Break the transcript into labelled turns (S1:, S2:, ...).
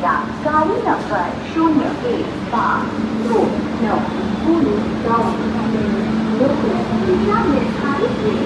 S1: नऊ नव्वद शून्य 高。如 पाच दोन नऊ